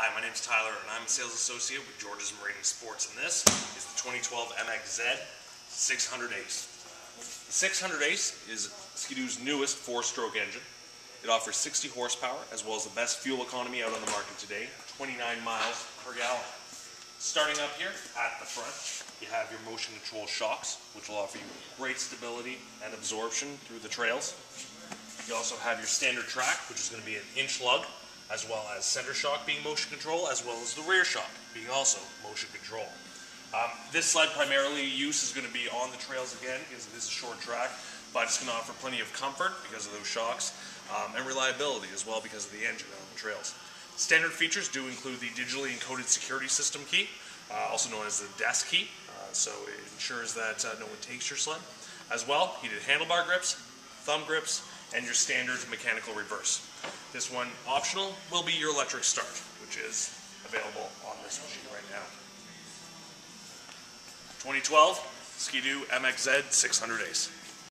Hi, my name is Tyler, and I'm a sales associate with George's Marine Sports, and this is the 2012 MXZ 600 Ace. The 600 Ace is Ski-Doo's newest four-stroke engine. It offers 60 horsepower, as well as the best fuel economy out on the market today, 29 miles per gallon. Starting up here at the front, you have your motion control shocks, which will offer you great stability and absorption through the trails. You also have your standard track, which is going to be an inch lug, as well as center shock being motion control, as well as the rear shock being also motion control. Um, this sled primarily use is going to be on the trails again because it is a short track, but it's going to offer plenty of comfort because of those shocks um, and reliability as well because of the engine on the trails. Standard features do include the digitally encoded security system key, uh, also known as the DESS key, uh, so it ensures that uh, no one takes your sled. As well, heated handlebar grips, thumb grips, and your standard mechanical reverse. This one optional will be your electric start, which is available on this machine right now. 2012 Ski-Doo MXZ 600 Ace.